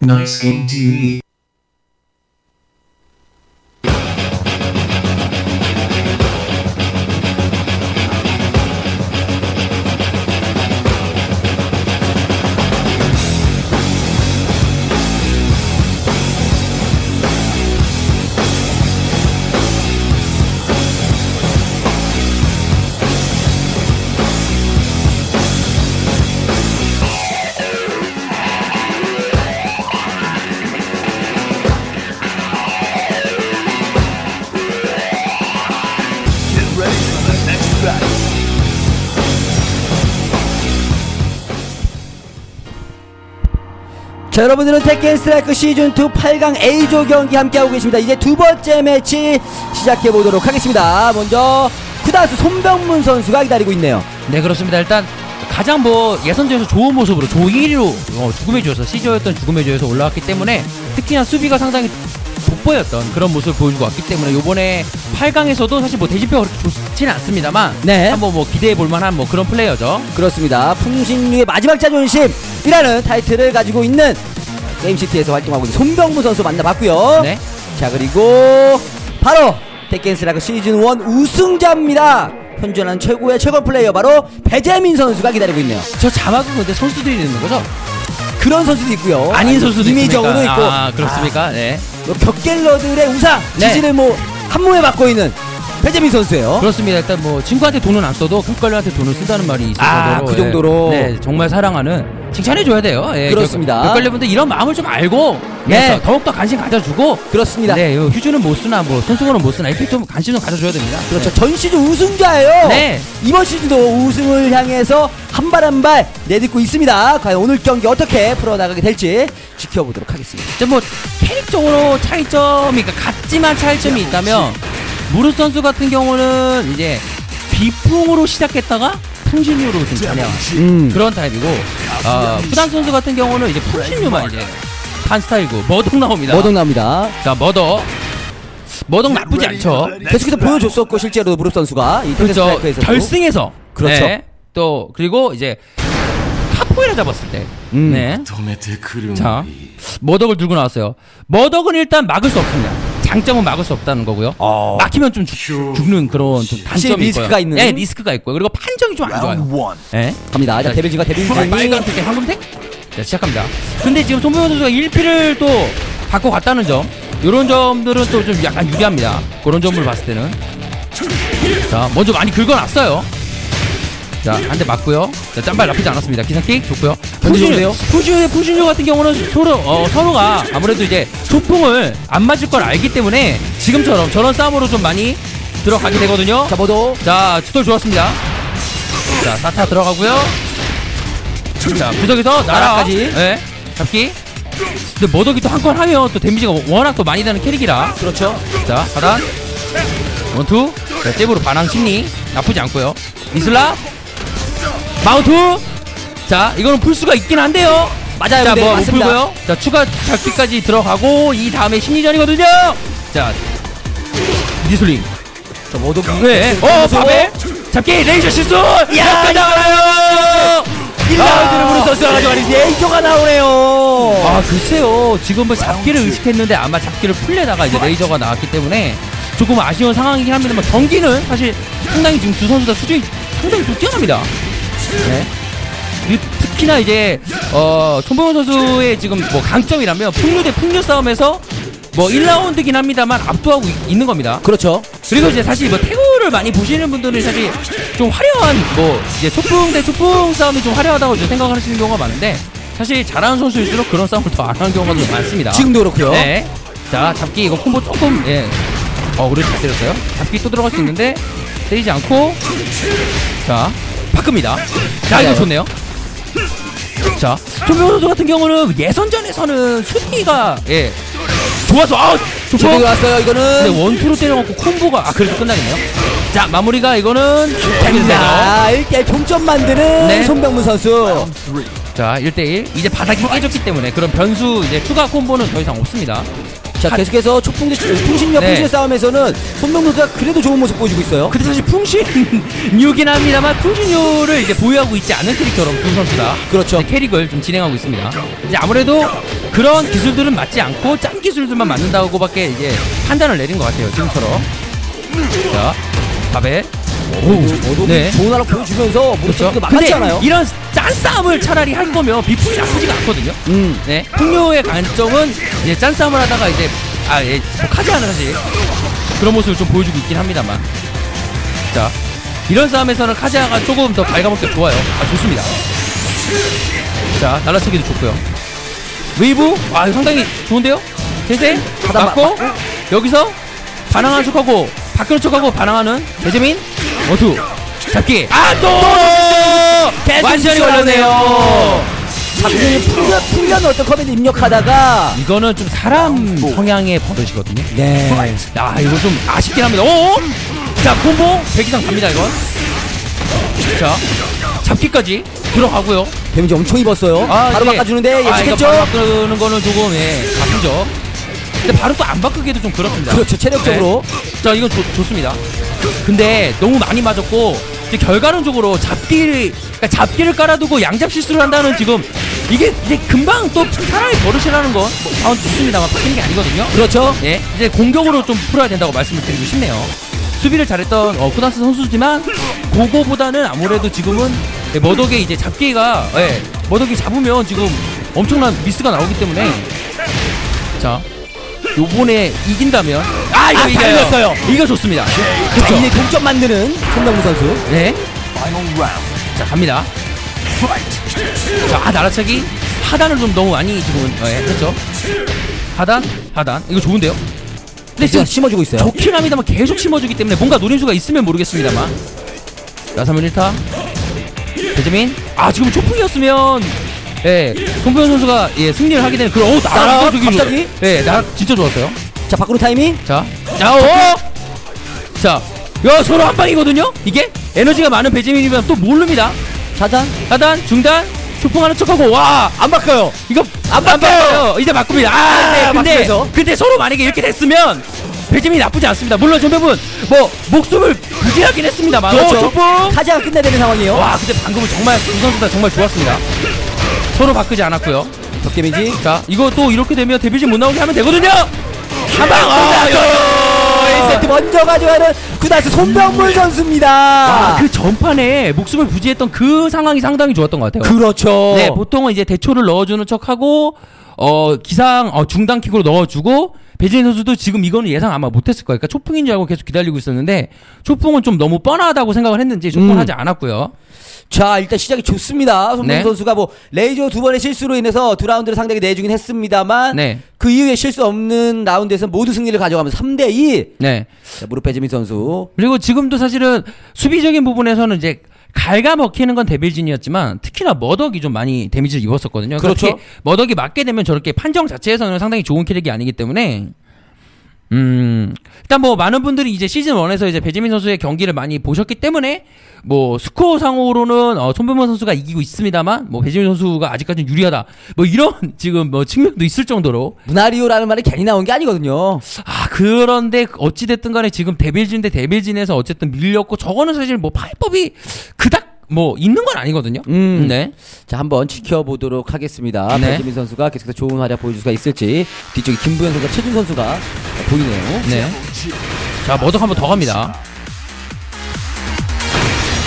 Nice game TV. 테kken 스트라이크 시즌2 8강 A조 경기 함께하고 계십니다 이제 두 번째 매치 시작해보도록 하겠습니다 먼저 쿠다스 손병문 선수가 기다리고 있네요 네 그렇습니다. 일단 가장 뭐 예선전에서 좋은 모습으로 조 1위로 어, 죽음의 조에서 시저였던 죽음의 조에서 올라왔기 때문에 특히나 수비가 상당히 돋보였던 그런 모습을 보여주고 왔기 때문에 요번에 8강에서도 사실 뭐 대진표가 그렇게 좋지는 않습니다만 네. 한번 뭐 기대해 볼 만한 뭐 그런 플레이어죠. 그렇습니다 풍신류의 마지막 자존심이라는 타이틀을 가지고 있는 게임시티에서 활동하고 있는 손병문 선수 만나봤고요 네. 자 그리고 바로 테kken 스트라이크 시즌 1 우승자입니다 현존하는 최고의 최고 플레이어 바로 배재민 선수가 기다리고 있네요 저 자막은 근데 선수들이 있는 거죠? 그런 선수도 있고요 아닌 선수도 있습니까? 있고 아, 그렇습니까? 네. 뭐 격갤러들의 우상 네. 지지를 뭐 한몸에 받고 있는 배재민 선수예요. 그렇습니다. 일단 뭐 친구한테 돈은 안 써도 격걸한테 돈을 쓴다는 말이 있을 아, 그 정도로. 예, 네 정말 사랑하는 칭찬해 줘야 돼요. 예, 그렇습니다. 격걸레분들 이런 마음을 좀 알고 네. 네. 더욱더 관심 가져주고 그렇습니다. 네요 휴주는 못 쓰나 뭐 손수건은 못 쓰나 이렇게 좀 관심 좀 가져줘야 됩니다. 그렇죠. 전 시즌 우승자예요. 네. 이번 시즌도 우승을 향해서 한 발 한 발 내딛고 있습니다. 과연 오늘 경기 어떻게 풀어나가게 될지 지켜보도록 하겠습니다. 이제 뭐 캐릭적으로 차이점이 그러니까 같지만 차이점이 있다면 무르 선수 같은 경우는 이제 비풍으로 시작했다가 풍신류로 좀 전향한 음. 그런 타입이고 어, 후단 선수 같은 경우는 이제 풍신류만 이제 한 스타일고 머덕 나옵니다. 머덕 나옵니다. 자 머덕 머덕 나쁘지 않죠. 계속해서 보여줬었고 실제로 무릎 선수가 이 그렇죠. 결승에서 그렇죠. 네. 또 그리고 이제 카포에라 잡았을 때. 음. 네. 자 머덕을 들고 나왔어요. 머덕은 일단 막을 수 없습니다. 장점은 막을 수 없다는 거고요. 어. 막히면 좀 죽, 죽는 그런 좀 단점이 리스크가 있고요. 있는? 네, 리스크가 있고요. 그리고 판정이 좀 안 좋아요. 네. 갑니다. 자 데빌진과 데빌진이 빨간색, 황금색? 자, 시작합니다. 근데 지금 손병호 선수가 1피를 또 갖고 갔다는 점, 요런 점들은 또 좀 약간 유리합니다. 그런 점을 봤을 때는. 자, 먼저 많이 긁어놨어요. 자, 한 대 맞고요. 자, 짬발 나쁘지 않았습니다. 기사킥 좋고요. 던지 좋은데요? 푸슈, 푸슈 같은 경우는 서로, 어, 서로가 아무래도 이제 소풍을 안 맞을 걸 알기 때문에 지금처럼 저런 싸움으로 좀 많이 들어가게 되거든요. 자 모두 자, 투돌 좋았습니다. 자, 사타 들어가고요. 자, 나라. 나라까지. 네. 잡기. 근데 머더기 또 한 건 하면 또 데미지가 워낙 또 많이 되는 캐릭이라. 그렇죠. 자, 하단. 원투. 자, 잽으로 반항 심리. 나쁘지 않고요. 미슬라. 마운트. 자, 이거는 풀 수가 있긴 한데요. 맞아요. 자, 네, 뭐, 못 맞습니다. 풀고요. 자, 추가 잡기까지 들어가고, 이 다음에 심리전이거든요. 자, 미술링. 자 모두 네. 어, 바벨. 잡기 레이저 실수. 야, 나가요. 1라운드를 무릎 선수가 가져가니 레이저가 나오네요. 아, 글쎄요. 지금 뭐 잡기를 의식했는데 아마 잡기를 풀려다가 이제 레이저가 나왔기 때문에 조금 아쉬운 상황이긴 합니다만 경기는 사실 상당히 지금 두 선수 다 수준이 상당히 좀 뛰어납니다. 네. 특히나 이제 어 손범호 선수의 지금 뭐 강점이라면 풍류 대 풍류 싸움에서 뭐 1라운드긴 합니다만 압도하고 있- 있는 겁니다. 그렇죠. 그리고 이제 사실 뭐 태고를 많이 보시는 분들은 사실 좀 화려한 뭐 이제 초풍 대 초풍 싸움이 좀 화려하다고 이제 생각을 하시는 경우가 많은데 사실 잘하는 선수일수록 그런 싸움을 더 안 하는 경우가 좀 많습니다. 지금도 그렇고요. 네. 자 잡기 이거 콤보 조금 예. 어 그래 잘 때렸어요. 잡기 또 들어갈 수 있는데 때리지 않고 자 바꿉니다. 자 이거 좋네요. 자 조명호 선수 같은 경우는 예선전에서는 수비가 예 좋아서 아 좋고 왔어요. 이거는 원투로 때려갖고 콤보가 아 그래도 끝나겠네요. 자 마무리가 이거는 됩니다. 자 1대1 동점 만드는 네. 손병문 선수. 자 1대1 이제 바닥이 깨졌기 때문에 그런 변수 이제 추가 콤보는 더 이상 없습니다. 자 계속해서 초풍대 풍신력 네. 풍신 싸움에서는 선수가 그래도 좋은 모습 보여주고 있어요. 근데 사실 풍신유긴 합니다만 풍신유를 이제 보유하고 있지 않은 캐릭터로 두 선수다 그렇죠. 캐릭을 좀 진행하고 있습니다. 이제 아무래도 그런 기술들은 맞지 않고 짠 기술들만 맞는다고밖에 이제 판단을 내린 것 같아요. 지금처럼. 자, 바벨. 오, 모두 네. 좋은 하나 보여주면서 그렇죠. 근데 않아요. 이런 짠 싸움을 차라리 할 거면 비품이 나쁘지가 않거든요. 음. 네. 풍요의 관점은 이제 짠 싸움을 하다가 이제 아, 예, 뭐 카즈하는 사실 그런 모습을 좀 보여주고 있긴 합니다만. 자, 이런 싸움에서는 카즈아가 조금 더 갉아먹기 좋아요. 아, 좋습니다. 자, 날라차기도 좋고요. 웨이브, 아, 상당히 좋은데요? 대세, 맞고, 여기서 반항하는 척하고, 바뀌는 척하고 반항하는 배재민, 어투, 잡기. 아, 또! 계속 완전히. 걸렸네요. 작품이 풀려, 풀려는 어떤 커맨드 입력하다가 이거는 좀 사람 성향의 버릇이거든요. 네. 야 이거 좀 아쉽긴 합니다. 오! 자 콤보 100 이상 갑니다 이건. 자 잡기까지 들어가고요. 데미지 엄청 입었어요. 바로 이게- 바꿔주는데 아, 예측했죠? 바로 바꾸는 거는 조금 예 바쁘죠. 근데 바로 또 안 바꾸기도 좀 그렇습니다. 그렇죠. 체력적으로. 네. 자 이건 좋, 좋습니다. 근데 너무 많이 맞았고 이제 결과론적으로 잡기를 그러니까 잡기를 깔아두고 양잡 실수를 한다는 지금 이게 이제 금방 또 사람의 버릇이라는 건 뭐, 아, 좋습니다만 바뀌는 게 아니거든요. 그렇죠. 예, 이제 공격으로 좀 풀어야 된다고 말씀을 드리고 싶네요. 수비를 잘했던 어, 쿠단스 선수지만 그거보다는 아무래도 지금은 예, 머덕의 이제 잡기가 예, 머덕이 잡으면 지금 엄청난 미스가 나오기 때문에 자 요번에 이긴다면 아 이거 아. 달렸어요. 이거 좋습니다. 자, 그렇죠. 이제 동점 만드는 손명무 선수. 네. 자 갑니다. 자 아, 날아차기 하단을 좀 너무 많이 지금 예, 했죠. 하단 하단 이거 좋은데요. 근데 지금 지금 심어주고 있어요. 좋긴 합니다만 계속 심어주기 때문에 뭔가 노림수가 있으면 모르겠습니다만 나사면 1타 배재민 아 지금 초풍이었으면 예 송병현 선수가 예 승리를 하게 되는 그런 어 나라 저기 갑자기? 예 나 진짜 좋았어요 자, 바꾸는 타이밍. 자자오자야 서로 한 방이거든요 이게 에너지가 많은 배재민이면 또 모릅니다 차단. 하단 중단 초풍하는 척하고 와 안 바꿔요. 이거 안 바꿔요. 이제 바꿉니다. 아, 아, 네. 근데 바꾸면서. 근데 서로 만약에 이렇게 됐으면 배지민이 나쁘지 않습니다. 물론 전병분 뭐 목숨을 부지하긴 했습니다만. 그렇죠. 어, 초풍. 카자가 끝내야 되는 상황이에요. 와, 근데 방금은 정말 두 선수 다 정말 좋았습니다. 서로 바꾸지 않았고요. 적 데미지. 자, 이거 또 이렇게 되면 데뷔진 못 나오게 하면 되거든요. 한 방. 아, 네, 이거. 1세트 먼저 가져가는 구다스 손병물 선수입니다. 아, 그 전판에 목숨을 부지했던 그 상황이 상당히 좋았던 것 같아요. 그렇죠. 네, 보통은 이제 대초를 넣어주는 척하고 어 기상 어, 중단 킥으로 넣어주고 배진 선수도 지금 이거는 예상 아마 못했을 거예요. 그러니까 초풍인 줄 알고 계속 기다리고 있었는데 초풍은 좀 너무 뻔하다고 생각을 했는지 초풍을 음. 하지 않았고요. 자 일단 시작이 좋습니다. 손병 네. 선수가 뭐 레이저 두 번의 실수로 인해서 두 라운드를 상대에게 내주긴 했습니다만 네, 그 이후에 실수 없는 라운드에서 모두 승리를 가져가면서 3대 2. 네. 자, 무릎 배지민 선수. 그리고 지금도 사실은 수비적인 부분에서는 이제 갉아먹히는 건 데빌진이었지만 특히나 머덕이 좀 많이 데미지를 입었었거든요. 그렇죠. 그렇게 머덕이 맞게 되면 저렇게 판정 자체에서는 상당히 좋은 캐릭이 아니기 때문에 음 일단 뭐 많은 분들이 이제 시즌 1에서 이제 배재민 선수의 경기를 많이 보셨기 때문에 뭐 스코어 상으로는 어, 손병만 선수가 이기고 있습니다만 뭐 배재민 선수가 아직까지는 유리하다 뭐 이런 지금 뭐 측면도 있을 정도로 무나리오라는 말이 괜히 나온 게 아니거든요. 아 그런데 어찌 됐든 간에 지금 데빌진 대 데빌진에서 어쨌든 밀렸고 저거는 사실 뭐 파이법이 그닥 뭐 있는 건 아니거든요. 음. 네. 자 한번 지켜보도록 하겠습니다. 네. 배지민 선수가 계속해서 좋은 활약 보여줄 수가 있을지 뒤쪽에 김부현 선수가 최준 선수가 보이네요. 네. 자 머덕 한번 더 갑니다.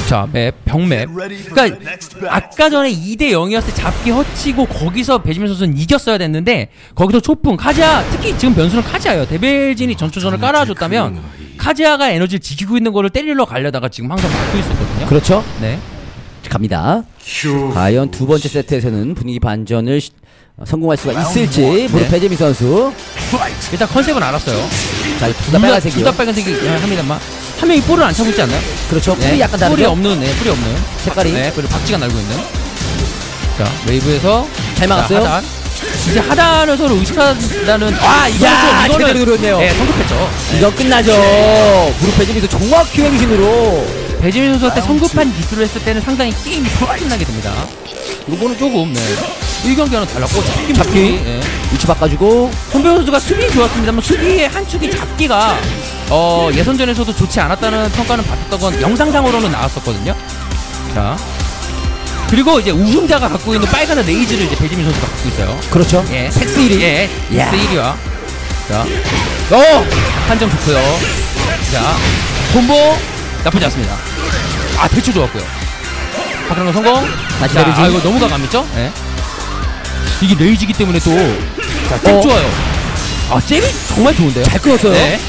자, 맵, 병맵. 그러니까 아까 전에 2대 0이었을 때 잡기 허치고 거기서 배지민 선수는 이겼어야 됐는데 거기서 초풍 카지아 특히 지금 변수는 카지아예요. 데벨진이 전초전을 깔아줬다면 카지아가 에너지를 지키고 있는 거를 때리러 가려다가 지금 항상 막고 있었거든요. 그렇죠. 네. 갑니다. 과연 두 번째 세트에서는 분위기 반전을 시- 어, 성공할 수가 있을지 무릎 네. 배재민 선수. 일단 컨셉은 알았어요. 자, 둘다 빨간색이요. 둘다 빨간색이 합니다만 한 명이 볼을 안 차고 있지 않나요? 그렇죠. 뿔이 네. 약간 뿔이 다르죠. 없는, 네, 뿔이 없는 색깔이. 네, 그리고 박쥐가 날고 있는. 자, 웨이브에서 잘 막았어요. 자, 하단. 이제 하단을 서로 의식한다는 아 이거는 야, 좀 이거는 제대로 들었네요. 네, 성급했죠. 이거 끝나죠. 무릎 선수 정확히 행신으로. 배지민 선수한테 성급한 기술을 했을 때는 상당히 게임이 푹 끝나게 됩니다. 이거는 조금 네. 1경기와는 달랐고 잡기 잡기. 네. 위치 바꿔주고. 손병호 선수가 수비 좋았습니다만 수비의 한 축이 잡기가 어, 예선전에서도 좋지 않았다는 평가는 받았던 건 영상상으로는 나왔었거든요. 자, 그리고 이제 우승자가 갖고 있는 빨간 레이즈를 이제 배재민 선수가 갖고 있어요. 그렇죠. 예. 텍스 1위. 예. 야. 텍스 1위와. 자. 어! 한점 좋고요. 자. 콤보 나쁘지 않습니다. 아, 대추 좋았고요. 박근혜 성공. 다시 자. 아, 이거 너무 가감 있죠? 예. 이게 레이즈기 때문에 또 자, 잽 어. 좋아요. 아, 잽이 정말 좋은데요? 잘 끊었어요. 네.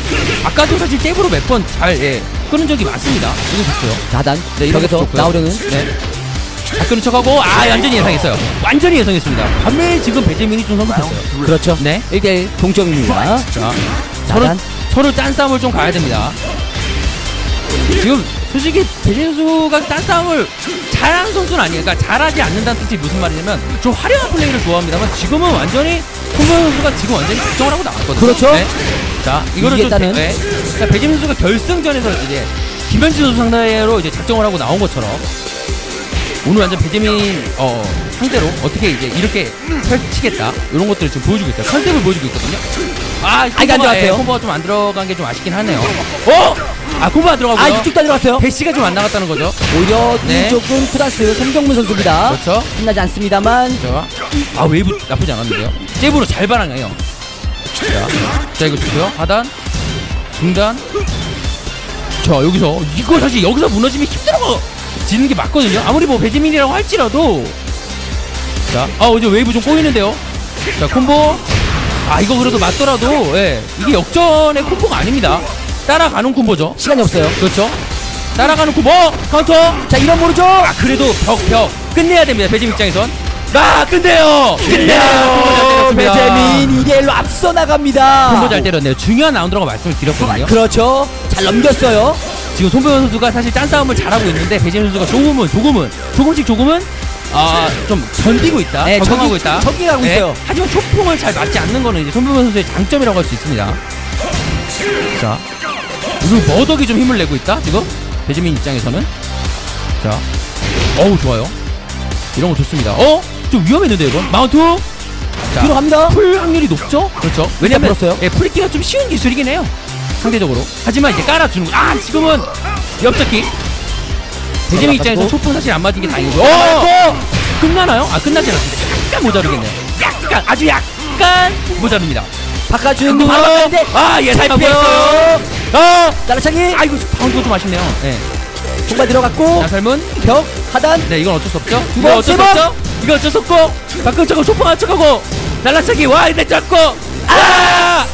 아까도 사실 잽으로 몇 번 잘 예, 끊은 적이 많습니다. 이거 좋고요. 자, 하단. 네, 이런 것도 벽에서 좋고요. 나오려는. 네. 잘 끊은 척하고 아, 완전히 예상했어요. 완전히 예상했습니다. 반면에 지금 배재민이 좀 성공했어요. 그렇죠. 네. 1대1 동점입니다. 자, 서로 나단. 서로 짠싸움을 좀 가야 됩니다. 지금 솔직히 배진 선수가 짠싸움을 잘하는 선수는 아니에요. 그러니까 잘하지 않는다는 뜻이 무슨 말이냐면 좀 화려한 플레이를 좋아합니다만 지금은 완전히 송병 선수가 지금 완전히 결정을 하고 나왔거든요. 그렇죠. 네. 자, 이거를 좀 이기겠다는. 네. 그러니까 배진 선수가 결승전에서 이제 김현진 선수 상대로 이제 작정을 하고 나온 것처럼 오늘 완전 배재민 어, 상대로 어떻게 이제 이렇게 펼치겠다 이런 것들을 지금 보여주고 있어요. 컨셉을 보여주고 있거든요. 아, 안 들어갔어요. 콤보가 좀 안 들어간 게 좀 아쉽긴 하네요. 어? 아, 콤보 안 들어가고요. 아, 이쪽도 안 들어갔어요. 대시가 좀 안 나갔다는 거죠. 오히려 네. 이쪽은 쿠다스 손경문 선수입니다. 그렇죠. 끝나지 않습니다만 자, 아 웨이브 나쁘지 않았는데요. 잽으로 잘 반항해요. 자, 자 이거 좋고요. 하단, 중단. 자 여기서 이거 사실 여기서 무너지면 힘들어 지는 게 맞거든요. 아무리 뭐 배재민이라고 할지라도 자, 아 이제 웨이브 좀 꼬이는데요. 자 콤보. 아 이거 그래도 맞더라도 예 이게 역전의 콤보가 아닙니다. 따라가는 콤보죠. 시간이 없어요. 그렇죠. 따라가는 콤보 카운터. 자, 이런 모르죠? 아 그래도 벽벽 끝내야 됩니다 배재민 입장에선 아 끝내요 끝내요 배재민 2대1로 앞서 나갑니다. 콤보 잘 때렸네요 중요한 라운드라고 말씀을 드렸거든요 그렇죠. 잘 넘겼어요. 지금 손병현 선수가 사실 짠 싸움을 잘하고 있는데 배재민 선수가 조금은 조금은 조금씩 조금은 아좀 견디고 있다 네, 적응하고 있다 저기 가고 있어요. 하지만 초풍을 잘 맞지 않는 거는 이제 손병현 선수의 장점이라고 할 수 있습니다 자 그리고 머덕이 좀 힘을 내고 있다 지금 배재민 입장에서는 자 어우 좋아요 이런 거 좋습니다 어? 좀 위험했는데 이건 마운트 자, 들어갑니다. 풀 확률이 높죠? 그렇죠. 왜냐면? 예, 풀기가 좀 쉬운 기술이긴 해요. 상대적으로. 하지만 이제 깔아주는 거. 아 지금은 옆잡기. 대재민 입장에서. 초풍 사실 안 맞은 게 다행이고. 어! 끝나나요? 아 끝나지 않았습니다. 약간 모자르겠네요. 약간 아주 약간 모자릅니다. 바꿨는데 아 예상했어요. 어! 따라차기 아이고 바운드가 좀 아쉽네요. 네. 공간 들어갔고 자 삶은 벽 하단 네 이건 어쩔 수 없죠. 두 이거 번, 어쩔 세수 번. 없죠. 이거 어쩔 수 없고 가끔 저거 초풍 한 척하고 날라차기 와 이래 잡고 아!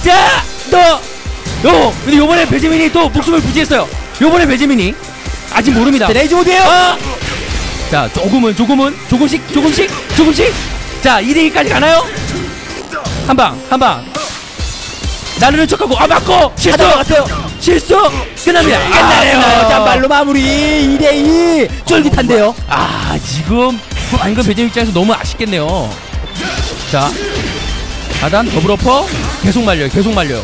아자너요 근데 요번에 배재민이 또 목숨을 부지했어요. 요번에 배재민이 아직 모릅니다. 자, rage mode에요. 아! 자 조금은 조금은 조금씩 조금씩 조금씩 자 2대2까지 가나요? 한방 한방 나르는 척하고 아 맞고! 실수! 나갔어요. 실수! 끝납니다. 아, 끝나네요. 잔발로 마무리. 2대2 쫄깃한데요. 아 지금 방금 배정 입장에서 너무 아쉽겠네요. 자 하단 더블어퍼. 계속 말려요 계속 말려요.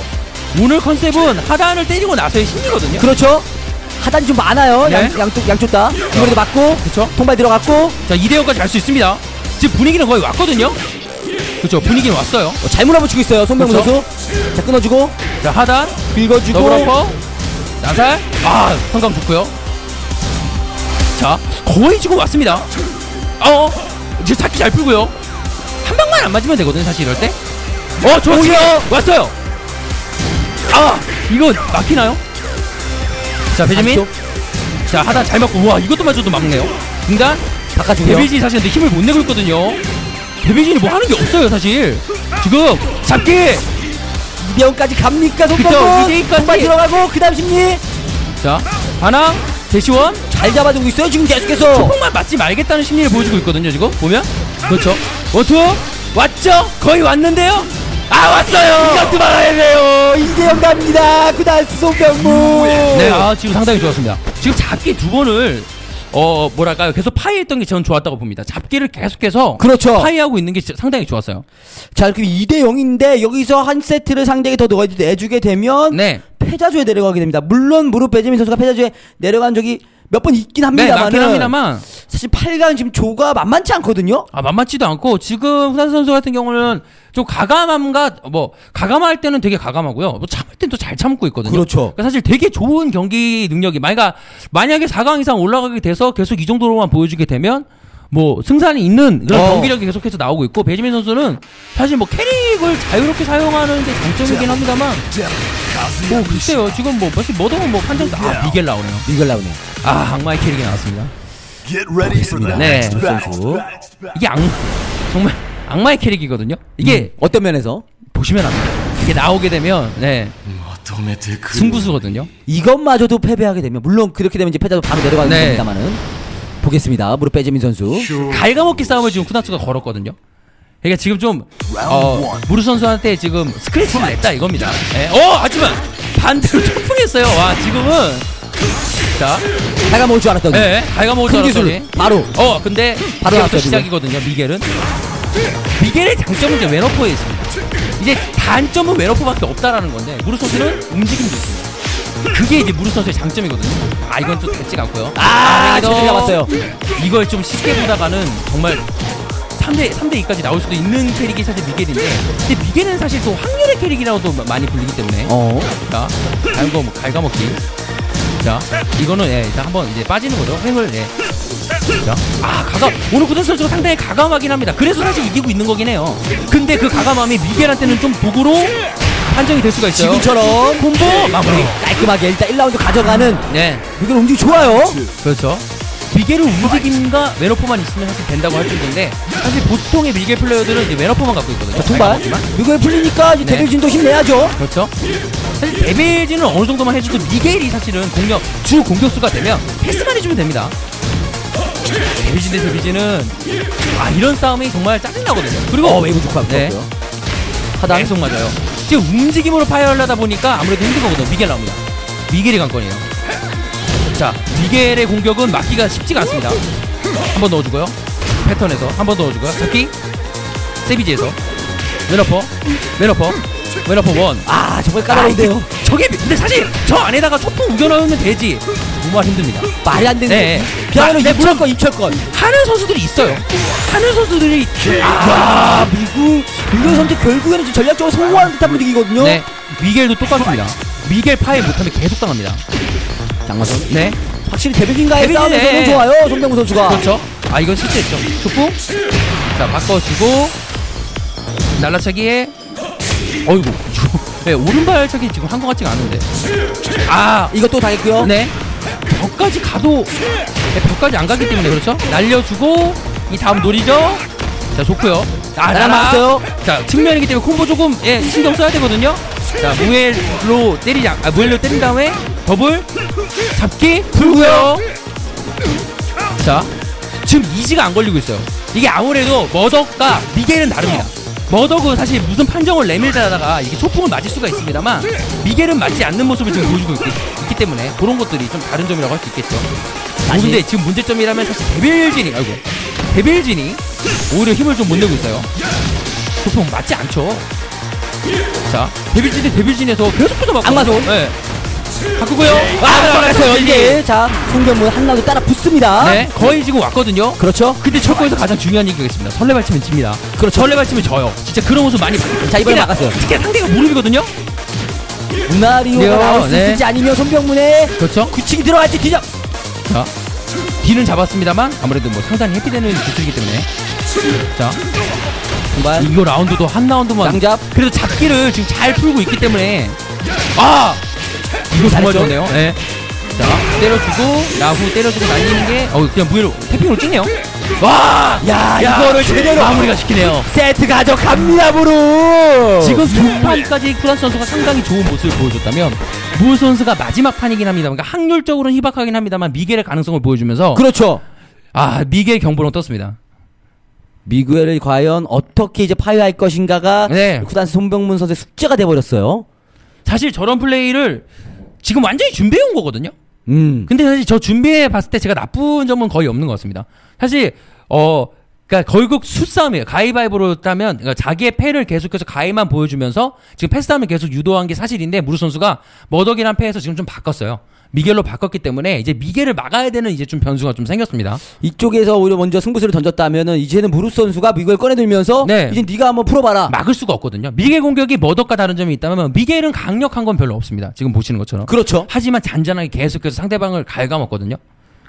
오늘 컨셉은 하단을 때리고 나서의 심리거든요. 그렇죠. 하단이 좀 많아요. 네. 양, 양쪽 양쪽 다. 이번에도 맞고 그쵸 통발 들어갔고. 자 2대0까지 갈 수 있습니다. 지금 분위기는 거의 왔거든요 그쵸 분위기는 왔어요. 어, 잘 몰아붙이고 있어요. 송병문 그렇죠. 선수. 자 끊어주고. 자 하단 긁어주고. 더블어퍼. 나살. 아 성감 좋고요. 자 거의 지금 왔습니다. 어 이제 잡기 잘 풀고요. 한 방만 안 맞으면 되거든요 사실 이럴 때 어 좋았어요? 왔어요. 아 이거 막히나요? 자 배재민. 안쪽. 자 하단 잘 맞고. 우와 이것도 맞아도 막네요. 중단. 바꿔주고요. 데빌진이 사실 근데 힘을 못 내고 있거든요 데빌진이 뭐 하는 게 없어요 사실. 지금 잡기! 2대0까지 갑니까 그쵸, 송병문? 2대0 까지. 통발 들어가고 그 다음 심리. 자 반항 대시원. 잘 잡아주고 있어요. 지금 계속해서. 초폭만 맞지 말겠다는 심리를 보여주고 있거든요 지금. 보면? 그렇죠. 원투. 왔죠? 거의 왔는데요? 아 왔어요! 이것도 막아야 돼요. 2대0 갑니다. 쿠다스 송병문. 네아 지금 상당히 좋았습니다. 지금 잡기 두 번을 어 뭐랄까요 계속 파이했던 게 저는 좋았다고 봅니다 잡기를 계속해서 그렇죠. 파이하고 있는 게 진짜 상당히 좋았어요 자, 그럼 2대 0인데 여기서 한 세트를 상대에게 더 넣어 내주게 되면 네 패자조에 내려가게 됩니다. 물론 무릎 베재민 선수가 패자조에 내려간 적이 몇 번 있긴 네, 합니다만 맞긴 합니다만 사실 8강 지금 조가 만만치 않거든요. 아 만만치도 않고 지금 후산 선수 같은 경우는 좀 가감함과 뭐 가감할 때는 되게 가감하고요. 뭐 참을 땐 또 잘 참고 있거든요. 그렇죠. 그러니까 사실 되게 좋은 경기 능력이 만약 만약에 4강 이상 올라가게 돼서 계속 이 정도로만 보여주게 되면 뭐 승산이 있는 그런 어. 경기력이 계속해서 나오고 있고 배지민 선수는 사실 뭐 캐릭을 자유롭게 사용하는 게 장점이긴 합니다만 뭐 글쎄요 지금 뭐 사실 뭐든 뭐 판정 아 미겔 나오네요 이걸 나오네요. 아 악마의 캐릭이 나왔습니다 Get ready for the 네. 선수. 이게 악 정말 악마의 캐릭이거든요 이게 어떤 면에서 보시면 압니다 이게 나오게 되면 네 승부수거든요 이것마저도 패배하게 되면 물론 그렇게 되면 이제 패자도 바로 내려가는 네. 겁니다만은 보겠습니다. 무릎 빼재민 선수. 갈가먹기 싸움을 지금 쿠나츠가 걸었거든요. 그러니까 지금 좀 어, 무르 선수한테 지금 스크래치를 냈다 이겁니다. 예. 어 하지만 반대로 초풍했어요. 와 지금은 자, 내가 먹을 줄 알았더니 예, 갈가먹을 줄큰 기술 알았더니 바로 어 근데 바로 나왔어요, 시작이거든요. 미겔은 미겔의 장점은 이제 웨너퍼에 있습니다. 이제 단점은 웨너퍼밖에 없다라는 건데 무르 선수는 움직임도 있습니다. 그게 이제 무르 선수의 장점이거든요. 아 이건 좀 됐지가 않고요. 아, 다행히도 제대로 잡았어요. 이걸 좀 쉽게 보다가는 정말 3대 3대 2까지 나올 수도 있는 캐릭이 사실 미겔인데 근데 미겔은 사실 또 확률의 캐릭이라고도 마- 많이 불리기 때문에 어. 자 갈거 뭐 갈가먹기 자 이거는 예 일단 한번 이제 빠지는 거죠. 횡을 예. 예자 아 가감. 오늘 구단 선수가 상당히 가감하긴 합니다. 그래서 사실 이기고 있는 거긴 해요. 근데 그 가감함이 미겔한테는 좀 도구로 판정이 될 수가 있어요. 지금처럼 콤보 마무리. 깔끔하게 일단 1라운드 가져가는 네. 이건 움직이 좋아요. 그렇죠. 미겔은 움직임과 왼어퍼만 있으면 사실 된다고 할 정도인데 사실 보통의 미겔 플레이어들은 이제 왼어퍼만 갖고 있거든요. 자, 통발. 이거에 풀리니까 이제 네. 데빌진도 힘내야죠. 그렇죠. 사실 데빌진은 어느 정도만 해줘도 미겔이 사실은 공격 주 공격수가 되면 패스만 해주면 됩니다. 데빌진 대 데빌진은 아 이런 싸움이 정말 짜증나거든요. 그리고 어, 웨이브 좋고 네. 하단. 계속 맞아요. 지금 움직임으로 파이어를 하다 보니까 아무래도 힘든 거거든요. 미겔 나옵니다. 미겔이 관건이에요. 자, 미겔의 공격은 막기가 쉽지가 않습니다. 한 번 넣어주고요. 패턴에서 한 번 넣어주고요. 잡기. savage에서 왼어퍼, 왼어퍼, 왼어퍼 원. 아, 정말 까다로운데요. 아, 이게- 저게 근데 사실 저 안에다가 초풍 우겨넣으면 되지. 정말 힘듭니다. 말이 안 되는. 네. 아, 네, 입철권, 입철권. 하는 선수들이 있어요. 하는 선수들이 아, 미국 미국 선수 결국에는 좀 전략적으로 성공하는 듯한 분위기거든요. 네. 미겔도 똑같습니다. 미겔 파에 못하면 계속 당합니다. 장마선. 네. 확실히 데빌진과의 데빌진, 싸움에서는 네. 좋아요. 송병구 선수가. 그렇죠. 아 이건 실수했죠. 촉구. 자 바꿔주고 날라차기에 어이구. 네, 오른발 차기 지금 한 것 같지가 않은데. 아 이것도 당했고요. 네. 벽까지 가도 네, 벽까지 안 가기 때문에 그렇죠. 날려주고 이 다음 노리죠. 자 좋고요. 아 나랑 날아. 맞았어요. 자 측면이기 때문에 콤보 조금 예 신경 써야 되거든요. 자 무엘로 때리지 않- 아 무엘로 때린 다음에 더블 잡기 풀고요. 자 지금 이지가 안 걸리고 있어요. 이게 아무래도 머덕과 미겔은 다릅니다. 머덕은 사실 무슨 판정을 내밀다가 이게 초풍을 맞을 수가 있습니다만 미겔은 맞지 않는 모습을 지금 보여주고 있기, 있기 때문에 그런 것들이 좀 다른 점이라고 할 수 있겠죠. 다시. 근데 지금 문제점이라면 사실 데빌진이 아이고 데빌진이 오히려 힘을 좀 못 내고 있어요. 초풍 맞지 않죠. 자 데빌진 대 데빌진에서 계속해서 막 악마손. 네. 바꾸고요. 아, 들어갔어요, 들어갔어요. 이게 자, 송병문 한 라운드 따라 붙습니다. 네, 거의 지금 왔거든요. 그렇죠. 근데 철거에서 가장 중요한 얘기가 있습니다. 설레발 치면 집니다. 그렇죠. 설레발 치면 져요. 진짜 그런 모습 많이 봤어요. 자, 이번에 막았어요. 특히 상대가 무릎이거든요. 무나리오가 네요, 나올 수 네. 있을지 아니면 송병문의 그렇죠. 규칙이 들어갈지 뒤져. 자, 뒤는 잡았습니다만 아무래도 뭐 상당히 해피되는 기술이기 때문에 자, 정말 이거 라운드도 한 라운드만 장잡. 그래도 잡기를 지금 잘 풀고 있기 때문에 아 이거 정말? 좋네요. 네. 자 때려주고 라후 때려주고 날리는 게 어 그냥 무예로 태핑으로 찌네요. 와, 야, 이거를 제대로 마무리가 시키네요. 세트 가져갑니다, 무릎. 지금 두 판까지 쿠란 선수가 상당히 좋은 모습을 보여줬다면 무 선수가 마지막 판이긴 합니다. 그러니까 확률적으로는 희박하긴 합니다만 미겔의 가능성을 보여주면서 그렇죠. 아 미겔 경보론 떴습니다. 미구엘을 과연 어떻게 이제 파괴할 것인가가 네. 쿠단스 손병문 선수의 숙제가 돼버렸어요. 사실 저런 플레이를 지금 완전히 준비해 온 거거든요. 음. 근데 사실 저 준비해 봤을 때 제가 나쁜 점은 거의 없는 것 같습니다. 사실 어 그러니까 결국 수싸움이에요. 가위바위보로 따면 그러니까 자기의 패를 계속해서 가위만 보여주면서 지금 패스싸움을 계속 유도한 게 사실인데 무르 선수가 머덕이란 패에서 지금 좀 바꿨어요. 미겔로 바꿨기 때문에 이제 미겔을 막아야 되는 이제 좀 변수가 좀 생겼습니다. 이쪽에서 오히려 먼저 승부수를 던졌다면은 이제는 무릎 선수가 미구엘 꺼내들면서 네. 이제 네가 한번 풀어봐라. 막을 수가 없거든요. 미겔 공격이 머덕과 다른 점이 있다면 미겔은 강력한 건 별로 없습니다. 지금 보시는 것처럼. 그렇죠. 하지만 잔잔하게 계속해서 상대방을 갉아먹거든요.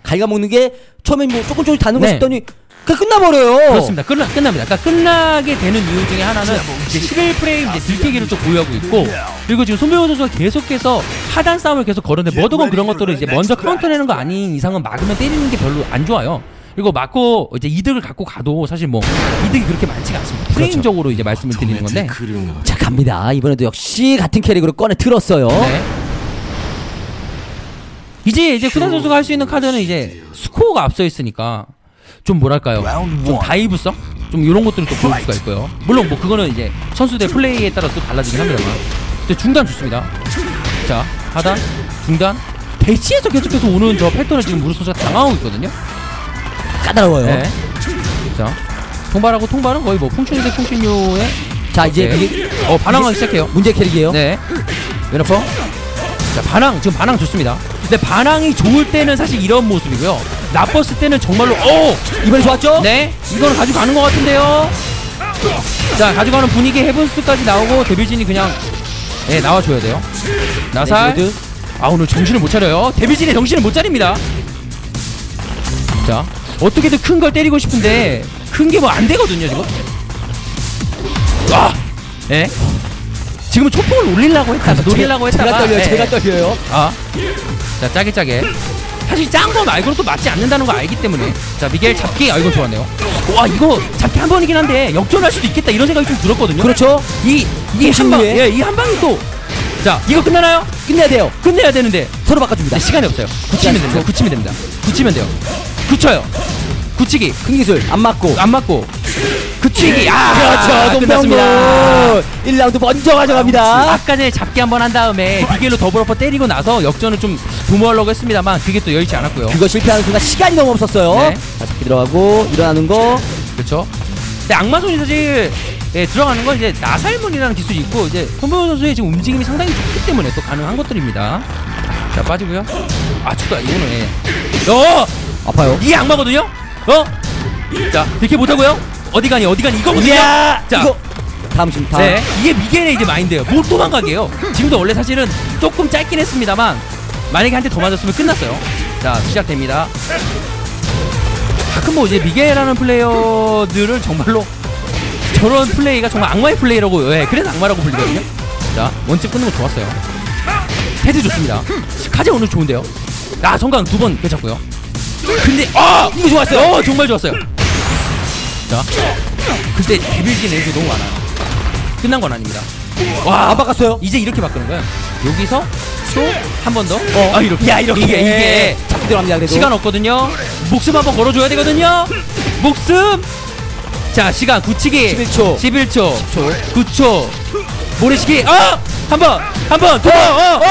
갈가 먹는 게 처음엔 뭐 조금 조금 다는 거 네. 싶더니 그 끝나버려요. 그렇습니다. 끝나, 끝납니다. 그러니까 끝나게 되는 이유 중에 하나는 이제 11프레임 이제 딜캐기를 좀 보유하고 있고 그리고 지금 손병호 선수가 계속해서 하단 싸움을 계속 걸었는데 머드건 그런 것들을 이제 먼저 카운터 내는 거 아닌 이상은 막으면 때리는 게 별로 안 좋아요. 그리고 맞고 이제 이득을 갖고 가도 사실 뭐 이득이 그렇게 많지가 않습니다. 프레임적으로 이제 말씀을 드리는 건데 자 갑니다. 이번에도 역시 같은 캐릭으로 꺼내 들었어요. 네. 이제 이제 쿠단 선수가 할 수 있는 카드는 이제 스코어가 앞서 있으니까 좀 뭐랄까요 좀 다이브성 좀 이런 것들을 또 보여줄 수가 있고요 물론 뭐 그거는 이제 선수들 플레이에 따라 또 달라지긴 합니다만 근데 중단 좋습니다 자 하단 중단 대치에서 계속해서 오는 저 패턴을 지금 무르 선수가 당하고 있거든요 까다로워요. 네. 자 통발하고 통발은 거의 뭐 풍춘이 대 풍춘요의 자 이제 네. 이게 어 반항하기 시작해요 문제 캐릭이에요. 네. 왼어퍼. 자, 반항. 지금 반항 좋습니다. 근데 반항이 좋을 때는 사실 이런 모습이고요. 나빴을 때는 정말로, 오! 이번에 좋았죠? 네. 이거는 가져가는 것 같은데요. 자, 가져가는 분위기 헤븐스까지 나오고 데빌진이 그냥, 네, 나와줘야 돼요. 나살. 네. 아, 오늘 정신을 못 차려요. 데빌진의 정신을 못 차립니다. 자, 어떻게든 큰 걸 때리고 싶은데, 큰 게 뭐 안 되거든요, 지금. 와! 예? 지금은 초풍을 올리려고 했다가 노리려고 했다가 제가 떨려요. 예, 제가 예. 떨려요. 아. 자, 짜게 짜게. 사실 짠 거 말고는 또 맞지 않는다는 거 알기 때문에. 자, 미겔 잡기. 아, 이건 좋았네요. 와, 이거 잡기 한 번이긴 한데 역전할 수도 있겠다 이런 생각이 좀 들었거든요. 그렇죠. 이, 이한 방, 심리에. 예, 이한 방이 또. 자, 이거 끝나나요? 끝내야 돼요. 끝내야 되는데. 서로 바꿔줍니다. 네, 시간이 없어요. 굳히면 됩니다. 굳히면 됩니다. 굳히면 돼요. 굳혀요. 굳히기. 큰 기술 안 맞고. 안 맞고. 굳히기. 아, 그렇죠. 끝났습니다. 손병문 1라운드 먼저 가져갑니다. 아까 전에 잡기 한번 한 다음에 미겔로 더블어퍼 때리고 나서 역전을 좀 도모하려고 했습니다만 그게 또 여의치 않았고요. 그거 실패하는 순간 시간이 너무 없었어요. 네. 자, 잡기 들어가고 일어나는 거. 그렇죠. 근데 악마손이 사실 예, 들어가는 건 이제 나살문이라는 기술이 있고 이제 손보현 선수의 지금 움직임이 상당히 좋기 때문에 또 가능한 것들입니다. 자 빠지고요. 아 좋다 이거는 예. 어 아파요. 이게 악마거든요. 어? 자 이렇게 못하고요. 어디 가니 어디 가니 이거거든요. 이야! 자 이거 다음 심 다음. 네, 이게 미겔의 이제 마인드예요. 못 도망가게요. 지금도 원래 사실은 조금 짧긴 했습니다만 만약에 한 대 더 맞았으면 끝났어요. 자, 시작됩니다. 가끔 뭐 이제 미겔이라는 플레이어들을 정말로 저런 플레이가 정말 악마의 플레이라고 예, 그래서 악마라고 불리거든요. 자, 원집 끊는 거 좋았어요. 헤드 좋습니다. 카제 오늘 좋은데요. 아, 성강 두 번 괜찮고요. 근데 아, 이거 좋았어요. 어, 정말 좋았어요. 자, 그때 데빌진 에이즈 너무 많아요. 끝난 건 아닙니다. 와, 안 바꿨어요. 이제 이렇게 바꾸는 거예요. 여기서 또 한 번 더. 어. 아 이렇게. 야 이렇게 이게 이게 잡기 들어갑니다. 그래도. 시간 없거든요. 목숨 한번 걸어줘야 되거든요. 목숨. 자 시간 굳히기. 11초. 11초. 10초. 9초. 모래시기. 어! 한 번. 한 번. 두 번. 어!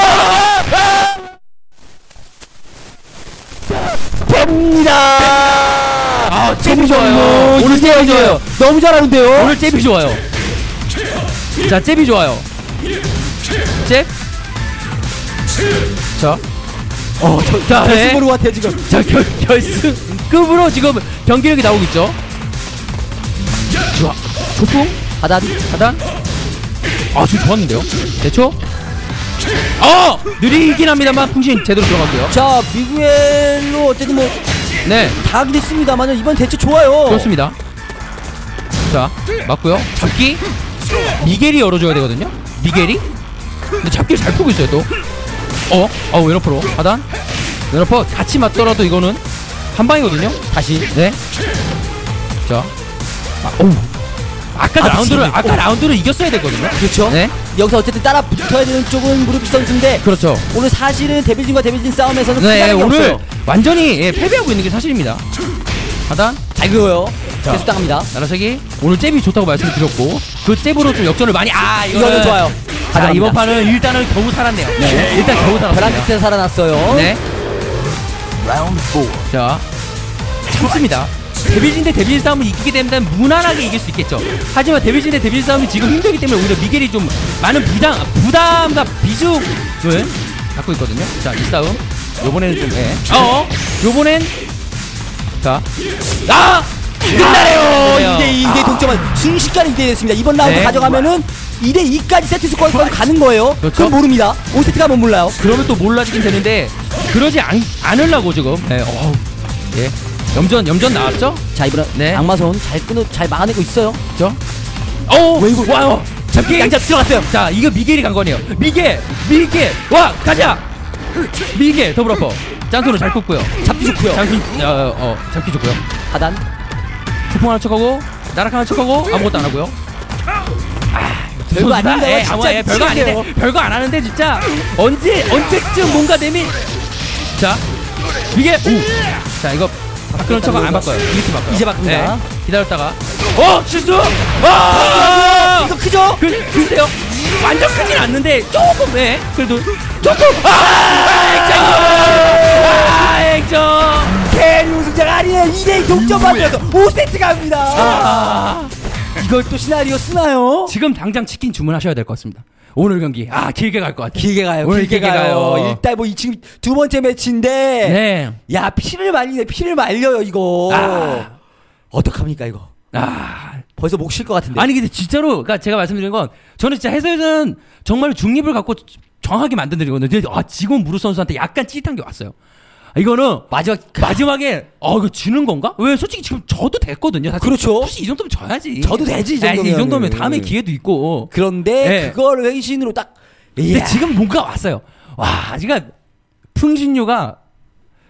됩니다. 아, 잽이 좋아요. 오늘 잽이 좋아요. 너무 잘하는데요. 오늘 잽이 좋아요. 자, 잽이 좋아요. 잽. 자, 어, 저, 자, 네. 스모르 같아 지금. 자 결, 결승급으로 지금 경기력이 나오고 있죠. 좋아. 조풍 하단. 하단. 아 지금 좋았는데요. 대초. 어 느리긴 합니다만 풍신 제대로 들어갔고요. 자, 미구엘로 어쨌든 뭐 네 다하긴 했습니다만은 이번 대체 좋아요. 그렇습니다. 자 맞고요. 잡기 미겔이 열어줘야 되거든요. 미겔이. 근데 잡기를 잘 푸고 있어요 또. 어? 어 왼어퍼로 하단. 왼어퍼 같이 맞더라도 이거는 한 방이거든요. 다시. 네. 자. 아, 오. 아까 아, 라운드를. 아까 라운드를 이겼어야 됐거든요. 그렇죠. 네. 여기서 어쨌든 따라 붙어야 되는 쪽은 무릎 선수인데 그렇죠. 오늘 사실은 데빌진과 데빌진 싸움에서는 네, 네, 오늘 없어요. 완전히 예, 패배하고 있는 게 사실입니다. 하단 잘 그어요. 자. 계속 당합니다. 나라색이 오늘 잽이 좋다고 말씀드렸고 그 잽으로 좀 역전을 많이 아 이거는, 이거는 좋아요. 자 가져갑니다. 이번 판은 일단은 겨우 살았네요. 네. 일단 겨우 벼랑 살았습니다. 끝에 살아났어요. 네. 자 참습니다. 데빌진 대 데빌진 싸움을 이기게 된다면 무난하게 이길 수 있겠죠. 하지만 데빌진 대 데빌진 싸움이 지금 힘들기 때문에 오히려 미겔이 좀 많은 부담, 부담과 비중을 갖고 있거든요. 자, 이 싸움. 요번에는 좀, 예. 어, 요번엔, 자, 아! 끝나네요. 2대2, 2대 아. 동점은 순식간에 2대 됐습니다. 이번 라운드 네. 가져가면은 2대2까지 세트 스코어까지 가는 거예요. 그렇죠. 그럼 모릅니다. 5세트 가면 몰라요. 그러면 또 몰라지긴 되는데, 그러지 않, 않으려고 지금, 예, 어우, 예. 염전 염전 나왔죠? 자 이번에 네. 악마손 잘 끊어 잘 막아내고 있어요. 그죠? 오왜 이거- 와요. 잡기 양잡 들어갔어요. 자 이거 미겔이 간 거네요. 미겔 미겔 와 가자. 미겔 더블어퍼 짠소를 잘 꽂고요. 잡기 좋고요. 잡기 어, 어 잡기 좋고요. 하단 소풍 하나 척하고 나락 하나 척하고 아무것도 안 하고요. 별거 선수다. 아닌데요, 예, 진짜 예, 별거. 아닌데 별거 안 하는데 진짜 언제 언제쯤 뭔가 되면 자 이게 오자 이거 바꾸는 척안 바꿔요 이렇게 바꿔요 이제 바꿉니다. 네, 기다렸다가 어 실수 아 이거 크죠? 그, 글쎄요 완전 크진 않는데 조금 네 그래도 조금 아 액정 아 액정 괜히 우승자가 아니에요. 2대2 동점 만들어서 5세트 갑니다. 아 이걸 또 시나리오 쓰나요? 지금 당장 치킨 주문하셔야 될 것 같습니다 오늘 경기 아 길게 갈 것 같아요 길게 가요. 오늘 길게 길게 가요. 가요. 일단 뭐 이 지금 두 번째 매치인데 네 야 피를 말리네. 피를 말려요 이거. 아. 어떡합니까 이거? 아, 벌써 목 쉴 것 같은데. 아니 근데 진짜로 그러니까 제가 말씀드린 건 저는 진짜 해설은 정말 중립을 갖고 정확하게 만들드리거든요. 근데 아 지금 무르 선수한테 약간 찌릿한 게 왔어요. 아, 이거는 마지막 마지막에 어 이거 지는 건가? 왜 솔직히 지금 저도 됐거든요. 사실. 그렇죠. 혹시 이 정도면 져야지. 저도 되지, 이 아, 이 정도면은. 정도면 다음에 기회도 있고. 그런데 네. 그거를 회신으로 딱 근데 이야. 지금 뭔가 왔어요. 와, 지금 풍신유가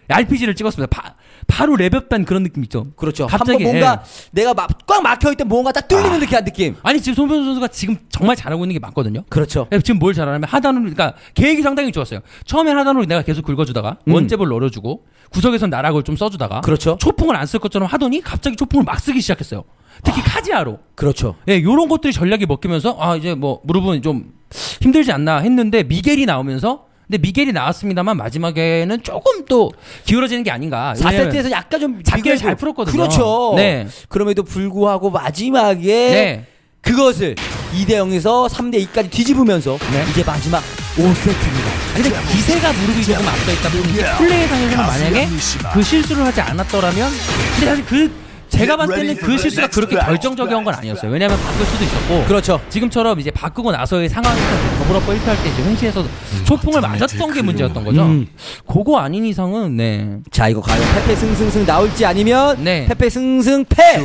RPG를 찍었습니다. 바, 바로 레벨업된 그런 느낌 있죠. 그렇죠. 갑자기, 뭔가 예. 내가 막 꽉 막혀 있던 뭔가 딱 뚫리는 듯한 느낌. 아니 지금 손병호 선수가 지금 정말 잘하고 있는 게 맞거든요. 그렇죠. 네, 지금 뭘 잘하냐면 하단으로 그러니까 계획이 상당히 좋았어요. 처음엔 하단으로 내가 계속 긁어주다가 음. 원잽을 넣어주고 구석에선 나락을 좀 써주다가 그렇죠. 초풍을 안 쓸 것처럼 하더니 갑자기 초풍을 막 쓰기 시작했어요. 특히 카지아로. 그렇죠. 예, 요런 것들이 전략이 먹히면서 아 이제 뭐 무릎은 좀 힘들지 않나 했는데 미겔이 나오면서 근데 미겔이 나왔습니다만 마지막에는 조금 또 기울어지는 게 아닌가. 왜냐면 4세트에서 약간 좀 비교해도- 잘 풀었거든요. 그렇죠. 네. 그럼에도 불구하고 마지막에 네. 그것을 2대 0에서 3대 2까지 뒤집으면서 네. 이제 마지막 5세트입니다. 근데 기세가 무릎이 조금 앞서 있다 보니까 플레이 상에서는 만약에 그 실수를 하지 않았더라면 근데 사실 그 제가 봤을 때는 그 실수가 그렇게 결정적인 건 아니었어요. 왜냐하면 바꿀 수도 있었고 그렇죠. 지금처럼 이제 바꾸고 나서의 상황에서 더블어퍼 1패할 때 이제 횡시해서 초풍을 맞았던 게 문제였던 거죠. 음. 그거 아닌 이상은 네. 자 이거 과연 페페 승승승 나올지 아니면 네. 페페 승승 패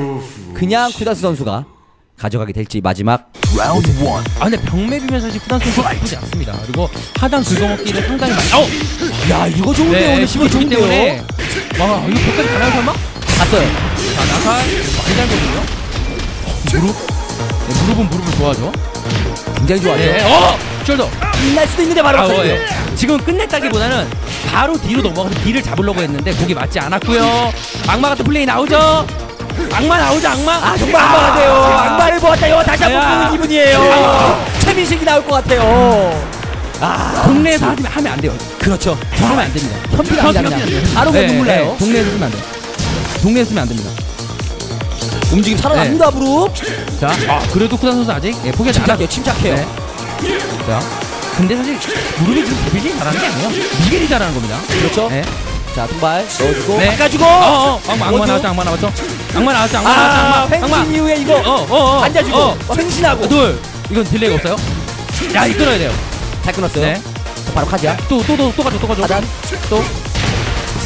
그냥 쿠다스 선수가 가져가게 될지 마지막 Round one. 아 근데 병맵이면 사실 쿠단 선수 나쁘지 않습니다. 그리고 하단 긁어먹기를 상당히 많이. 어! 야 이거 좋은데요 오늘 힘이 힘이 좋기 좋은데요 때문에 와 이거 벽까지 가나요 설마? 갔어요. 자 나살 많이 잘거든요? 무릎? 네, 무릎은 무릎을 좋아하죠. 굉장히 좋아요 네. 어! 숄더! 끝날 수도 있는데 바로 아, 어, 예. 지금 끝냈다기보다는 바로 뒤로 넘어가서 뒤를 잡으려고 했는데 거기 맞지 않았고요. 악마 같은 플레이 나오죠? 악마 나오죠 악마? 아 정말 악마 같아요 악마를 보았다요. 다시 한번 야. 보는 기분이에요. 최민식이 나올 것 같아요. 아 동네에서 하면, 하면 안 돼요. 그렇죠. 하면 안 됩니다. 현피가 돼요. 바로 그냥 눈물 나요. 동네에서 쓰면 안 돼요 동네에서 쓰면 안 됩니다 움직임 살아납니다 무릎 자 아, 그래도 쿠단 선수 아직 예, 포기하지 침착해요 침착해요 네. 자, 근데 사실 무릎이 지금 데빌이 잘하는 게 아니에요. 미겔이 잘하는 겁니다. 그렇죠 네. 자 통발 넣어주고 네. 바꿔주고 어, 어, 악마, 악마 어두. 나왔죠, 악마 나왔죠. 악마 나왔죠, 악마 아 나왔죠, 악마, 악마. 횡신 이후에 이거 어, 어, 어. 앉아주고 어. 횡신하고 둘. 이건 딜레이가 없어요. 야, 이 끊어야 돼요. 잘 끊었어요 네. 자, 바로 카지야 또, 또, 또, 또 가죠, 또 가죠. 하단 또.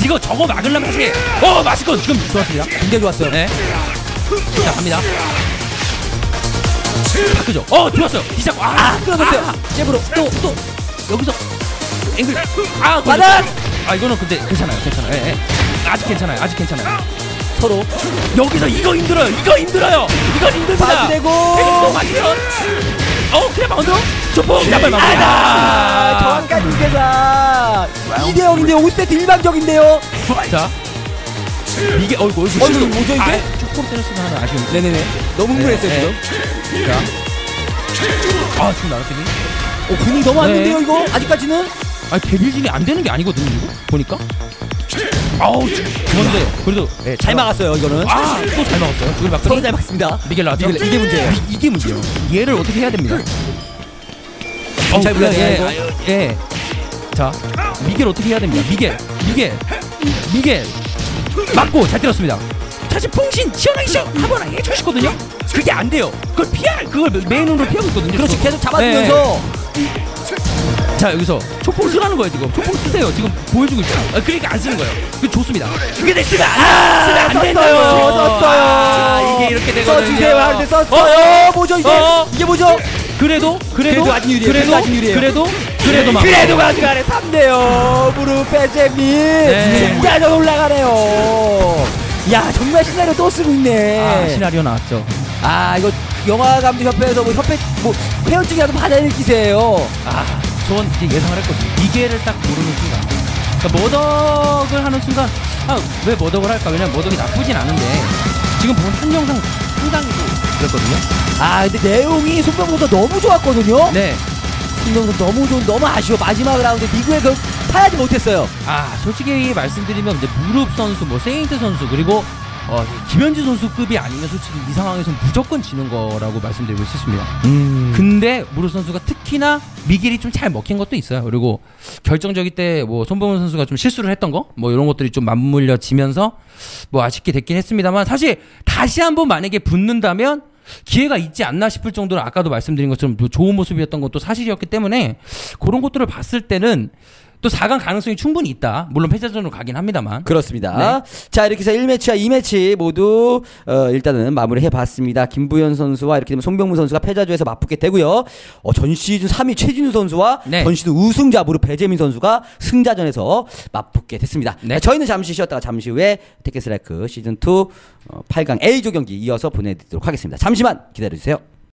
이거 저거 막으려면 사실, 어, 맛있건 지금 좋았습니다. 굉장히 좋았어요 네. 자, 갑니다. 바꾸죠. 어, 좋았어요. 이작, 아, 아 끊어졌어요 아. 잽으로 또, 또, 여기서, 앵글, 아, 바닥! 아, 이거는 근데 괜찮아요, 괜찮아요. 예, 예. 아직 괜찮아요, 아직 괜찮아요. 서로 여기서 이거 힘들어요, 이거 힘들어요. 이건 힘듭니다. 또 맞으면, 어, 그냥 마운드? 조금 잡을 마무리. 아, 정확한 유대가 2대 0인데요 5세트 일방적인데요 자, 이게, 어이구, 어이구. 어이구, 뭐죠, 이게? 아, 조금 때렸으면 하나 아쉬운데. 네네네 너무 흥분했어요 네, 지금 자. 아, 지금 나왔더니. 어 분위기 너무 안 네. 좋은데요 이거 아직까지는 아니 데빌진이 안 되는 게 아니거든요 이거 보니까 아우 그런데 그래도 네, 잘 막았어요 이거는. 아 또 잘 막았어요? 그걸 막 서로 잘 막습니다. 미겔 나왔죠? 미겔, 이게 문제예요. 이, 이게 문제예요. 얘를 어떻게 해야 됩니다 잘 불러야 예, 돼요, 예, 예. 자 미겔 어떻게 해야 됩니다 미겔 미겔 미겔. 맞고 잘 때렸습니다. 사실 풍신 시원하게 시원 한번 해주시거든요. 그게 안 돼요. 그걸 피할 그걸 메인으로 피하고 있거든요. 그렇지 또. 계속 잡아주면서 자 여기서 초풍 쓰라는 거예요 지금 초풍 쓰세요 지금 보여주고 있죠 아, 그러니까 안 쓰는 거예요 그 좋습니다 그게 됐으면 안, 안 된다요 썼어요. 아, 이게 이렇게 되거든요 써주세요 하는데 썼어요. 뭐죠 이게? 어? 이게 뭐죠? 그래도 그래도 그래도 아직 유리해요. 그래도 그래도 아직 유리해요. 그래도 그래도 막 그래도 가져가네 3대요. 무릎 빼재미. 네. 승자전 올라가네요. 야 정말 시나리오 또 쓰고 있네. 아, 시나리오 나왔죠 아 이거 영화 감독 협회에서 뭐 협회 뭐 회원증이라도 받아야 될 기세예요. 아, 전 이제 예상을 했거든요. 이게를 딱 모르는 순간. 그러니까 머덕을 하는 순간, 아, 왜 머덕을 할까? 왜냐면 머덕이 나쁘진 않은데, 지금 보면 한 영상 상당히 그랬거든요. 아 근데 내용이 손병호가 너무 좋았거든요. 네. 손병호 너무 좋은 너무 아쉬워 마지막 라운드 리그에 그 파야지 못했어요. 아, 솔직히 말씀드리면 이제 무릎 선수, 뭐 세인트 선수, 그리고 어, 김현지 선수급이 아니면 솔직히 이 상황에서는 무조건 지는 거라고 말씀드리고 싶습니다. 음. 근데 무릎 선수가 특히나 미길이 좀 잘 먹힌 것도 있어요. 그리고 결정적일 때 뭐 손범훈 선수가 좀 실수를 했던 거, 뭐 이런 것들이 좀 맞물려 지면서 뭐 아쉽게 됐긴 했습니다만 사실 다시 한번 만약에 붙는다면 기회가 있지 않나 싶을 정도로 아까도 말씀드린 것처럼 또 좋은 모습이었던 것도 사실이었기 때문에 그런 것들을 봤을 때는 또 4강 가능성이 충분히 있다. 물론 패자전으로 가긴 합니다만. 그렇습니다. 자 이렇게 해서 1매치와 2매치 모두 어, 일단은 마무리해 봤습니다. 김부현 선수와 이렇게 되면 송병문 선수가 패자조에서 맞붙게 되고요. 어, 전 시즌 3위 최진우 선수와 네. 전 시즌 우승자 무릎 배재민 선수가 승자전에서 맞붙게 됐습니다. 네. 자, 저희는 잠시 쉬었다가 잠시 후에 테크스라이크 시즌 2 어, 8강 A조 경기 이어서 보내드리도록 하겠습니다. 잠시만 기다려 주세요.